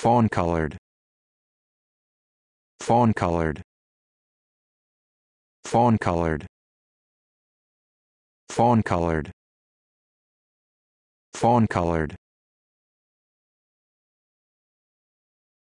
fawn colored. Fawn colored. Fawn colored. Fawn colored. Fawn colored.